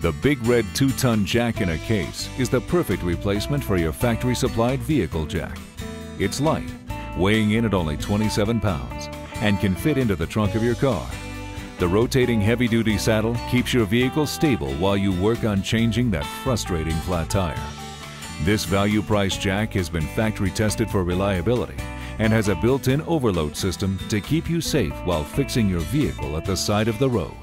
The Big Red 2-ton jack in a case is the perfect replacement for your factory-supplied vehicle jack. It's light, weighing in at only 27 pounds, and can fit into the trunk of your car. The rotating heavy-duty saddle keeps your vehicle stable while you work on changing that frustrating flat tire. This value price jack has been factory tested for reliability and has a built-in overload system to keep you safe while fixing your vehicle at the side of the road.